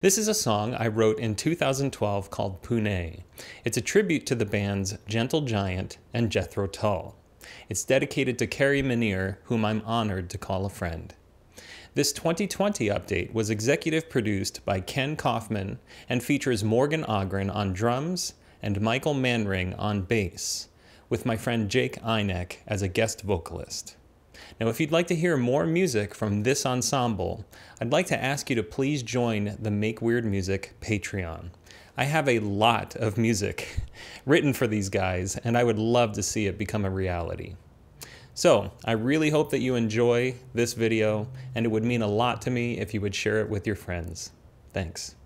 This is a song I wrote in 2012 called Pune. It's a tribute to the bands Gentle Giant and Jethro Tull. It's dedicated to Kerry Minnear, whom I'm honored to call a friend. This 2020 update was executive produced by Ken Coffman and features Morgan Ågren on drums and Michael Manring on bass, with my friend Jake Ineck as a guest vocalist. Now, if you'd like to hear more music from this ensemble, I'd like to ask you to please join the Make Weird Music Patreon. I have a lot of music written for these guys, and I would love to see it become a reality. So, I really hope that you enjoy this video, and it would mean a lot to me if you would share it with your friends. Thanks.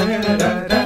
Thank you.